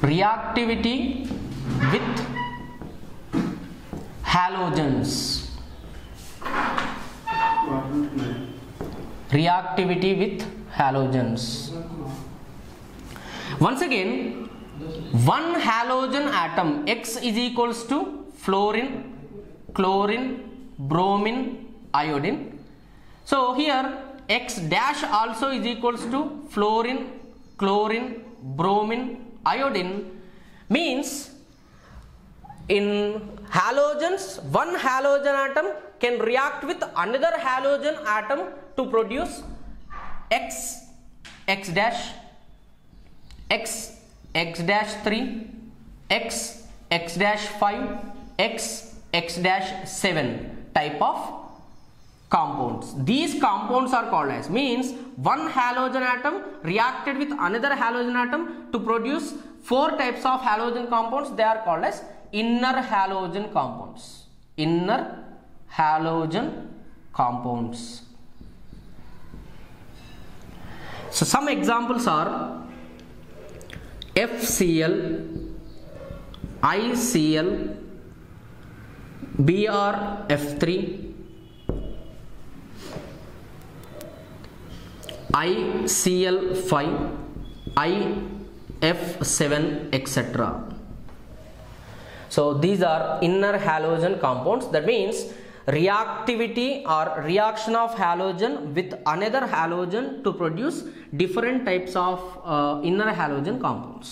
reactivity with halogens. Reactivity with halogens. Once again one halogen atom x is equals to fluorine chlorine bromine iodine. So here x dash also is equals to fluorine chlorine bromine iodine means in halogens one halogen atom can react with another halogen atom to produce x x dash x x dash 3 x x dash 5 x x dash 7 type of compounds. These compounds are called as means one halogen atom reacted with another halogen atom to produce four types of halogen compounds. They are called as interhalogen compounds. Inner halogen compounds. So some examples are FCl ICl BrF3 ICl5 IF7 etc so these are interhalogen compounds. That means reactivity or reaction of halogen with another halogen to produce different types of uh, interhalogen compounds